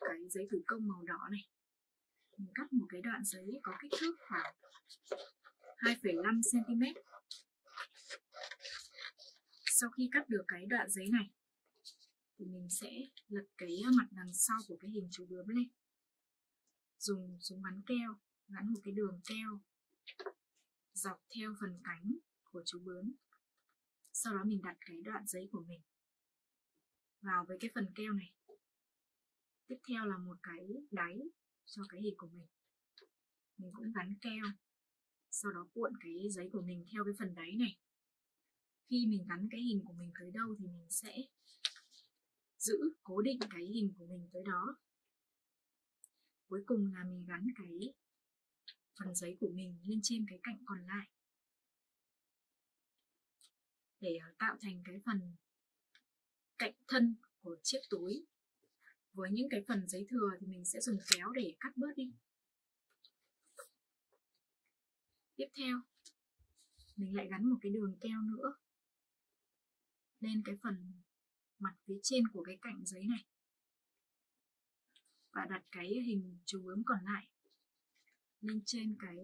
cái giấy thủ công màu đỏ này. Mình cắt một cái đoạn giấy có kích thước khoảng 2,5 cm sau khi cắt được cái đoạn giấy này thì mình sẽ lật cái mặt đằng sau của cái hình chú bướm lên. Dùng súng bắn keo gắn một cái đường keo dọc theo phần cánh của chú bướm. Sau đó mình đặt cái đoạn giấy của mình vào với cái phần keo này tiếp theo là một cái đáy cho cái hình của mình. Mình cũng gắn keo, sau đó cuộn cái giấy của mình theo cái phần đáy này. Khi mình gắn cái hình của mình tới đâu thì mình sẽ giữ, cố định cái hình của mình tới đó. Cuối cùng là mình gắn cái phần giấy của mình lên trên cái cạnh còn lại. Để ờ, tạo thành cái phần cạnh thân của chiếc túi với những cái phần giấy thừa thì mình sẽ dùng kéo để cắt bớt đi. Tiếp theo, mình lại gắn một cái đường keo nữa lên cái phần mặt phía trên của cái cạnh giấy này và đặt cái hình chú ướm còn lại lên trên cái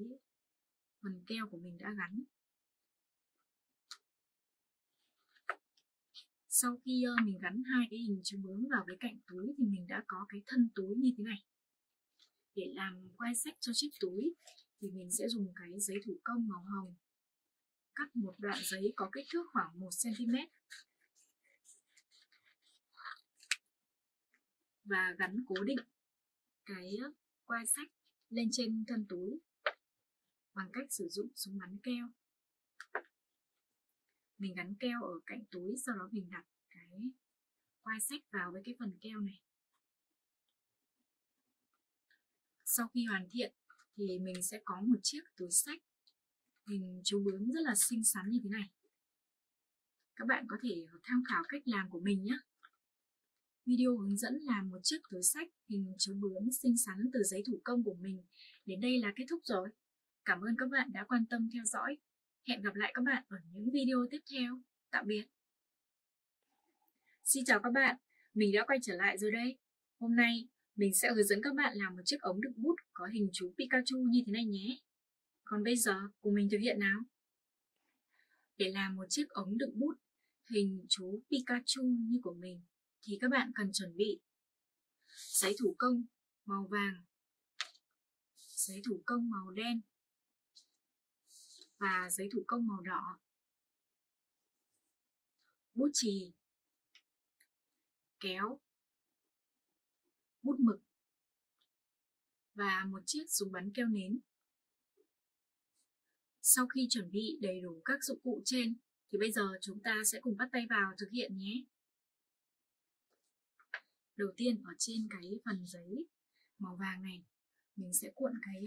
phần keo của mình đã gắn. Sau khi ờ, mình gắn hai cái hình chú bướm vào cái cạnh túi thì mình đã có cái thân túi như thế này. Để làm quai sách cho chiếc túi thì mình sẽ dùng cái giấy thủ công màu hồng, cắt một đoạn giấy có kích thước khoảng 1 cm và gắn cố định cái quai sách lên trên thân túi bằng cách sử dụng súng bắn keo mình gắn keo ở cạnh túi, sau đó mình đặt cái quai sách vào với cái phần keo này sau khi hoàn thiện thì mình sẽ có một chiếc túi sách hình chú bướm rất là xinh xắn như thế này các bạn có thể tham khảo cách làm của mình nhé Video hướng dẫn làm một chiếc túi sách hình chú bướm xinh xắn từ giấy thủ công của mình đến đây là kết thúc rồi. Cảm ơn các bạn đã quan tâm theo dõi. Hẹn gặp lại các bạn ở những video tiếp theo. Tạm biệt. Xin chào các bạn, mình đã quay trở lại rồi đây. Hôm nay, mình sẽ hướng dẫn các bạn làm một chiếc ống đựng bút có hình chú Pikachu như thế này nhé. Còn bây giờ, cùng mình thực hiện nào. Để làm một chiếc ống đựng bút hình chú Pikachu như của mình, thì các bạn cần chuẩn bị giấy thủ công màu vàng, giấy thủ công màu đen và giấy thủ công màu đỏ. Bút chì, kéo, bút mực và một chiếc súng bắn keo nến. Sau khi chuẩn bị đầy đủ các dụng cụ trên thì bây giờ chúng ta sẽ cùng bắt tay vào thực hiện nhé đầu tiên ở trên cái phần giấy màu vàng này mình sẽ cuộn cái